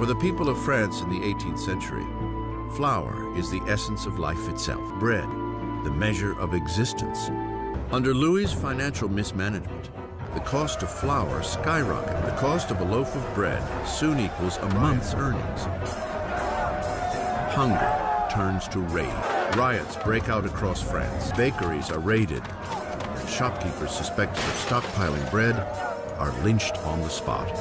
For the people of France in the 18th century, flour is the essence of life itself, bread, the measure of existence. Under Louis' financial mismanagement, the cost of flour skyrocketed. The cost of a loaf of bread soon equals a month's earnings. Hunger turns to rage. Riots break out across France. Bakeries are raided, and shopkeepers suspected of stockpiling bread are lynched on the spot.